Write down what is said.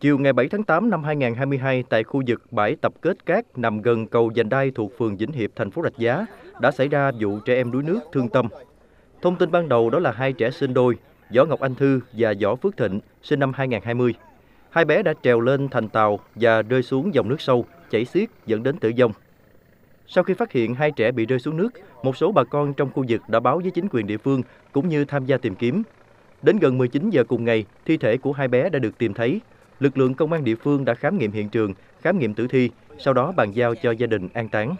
Chiều ngày 7 tháng 8 năm 2022 tại khu vực bãi tập kết cát nằm gần cầu Dành Đai thuộc phường Vĩnh Hiệp, thành phố Rạch Giá đã xảy ra vụ trẻ em đuối nước thương tâm. Thông tin ban đầu đó là hai trẻ sinh đôi, Võ Ngọc Anh Thư và Võ Phước Thịnh, sinh năm 2020. Hai bé đã trèo lên thành tàu và rơi xuống dòng nước sâu, chảy xiết dẫn đến tử vong. Sau khi phát hiện hai trẻ bị rơi xuống nước, một số bà con trong khu vực đã báo với chính quyền địa phương cũng như tham gia tìm kiếm. Đến gần 19 giờ cùng ngày, thi thể của hai bé đã được tìm thấy. Lực lượng công an địa phương đã khám nghiệm hiện trường, khám nghiệm tử thi, sau đó bàn giao cho gia đình an táng.